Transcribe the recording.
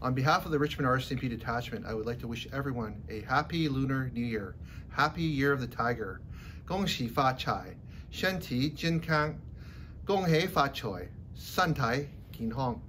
On behalf of the Richmond RCMP Detachment, I would like to wish everyone a happy Lunar New Year. Happy Year of the Tiger. Gong Xi Fa Cai, Shen Ti Jian Kang, Gong Hei Fa Choi, Sun Tai Kin Hong.